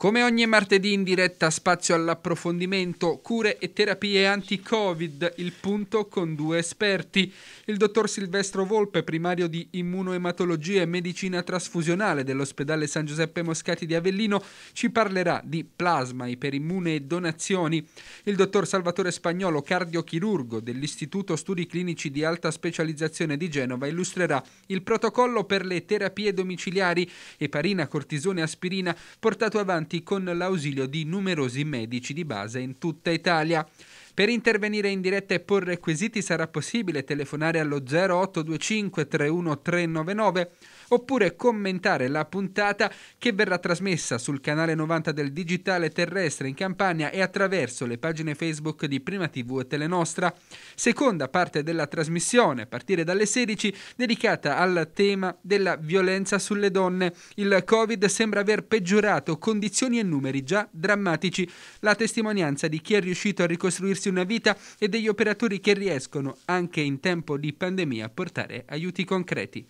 Come ogni martedì in diretta spazio all'approfondimento, cure e terapie anti-Covid, il punto con due esperti. Il dottor Silvestro Volpe, primario di immunoematologia e medicina trasfusionale dell'ospedale San Giuseppe Moscati di Avellino, ci parlerà di plasma, iperimmune e donazioni. Il dottor Salvatore Spagnolo, cardiochirurgo dell'Istituto Studi Clinici di Alta Specializzazione di Genova, illustrerà il protocollo per le terapie domiciliari, eparina, cortisone e aspirina, portato avanti avanti con l'ausilio di numerosi medici di base in tutta Italia. Per intervenire in diretta e porre quesiti sarà possibile telefonare allo 0825 31399 oppure commentare la puntata che verrà trasmessa sul canale 90 del digitale terrestre in Campania e attraverso le pagine Facebook di Prima TV e Telenostra. Seconda parte della trasmissione, a partire dalle 16, dedicata al tema della violenza sulle donne. Il Covid sembra aver peggiorato condizioni e numeri già drammatici. La testimonianza di chi è riuscito a ricostruirsi una vita e degli operatori che riescono, anche in tempo di pandemia, a portare aiuti concreti.